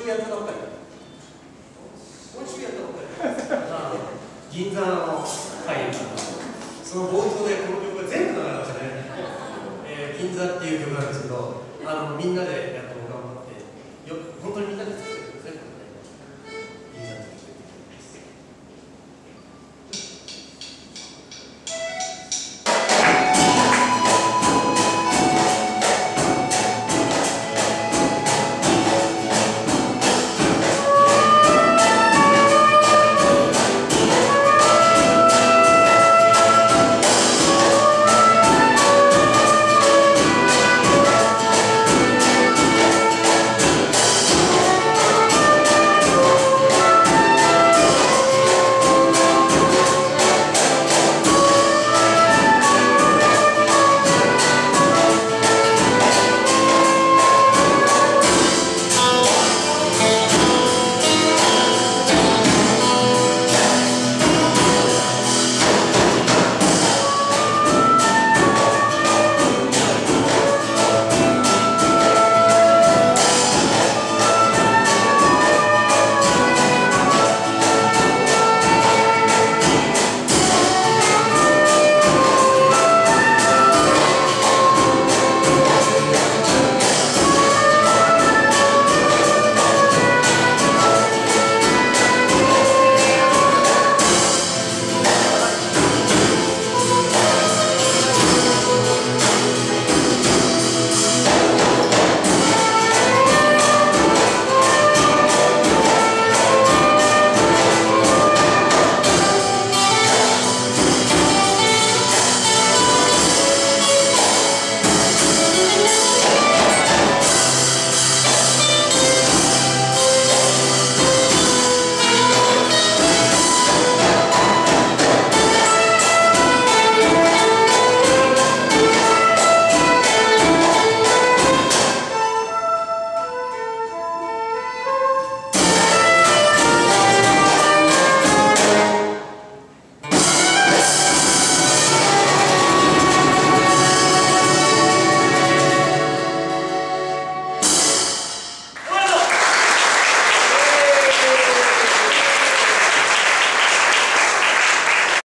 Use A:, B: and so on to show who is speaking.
A: 週やったばっかり。今週やったばっかり。銀座の会議その冒頭でこの曲が全部流れましたね、えー、銀座っていう曲なんですけどあのみんなでやっ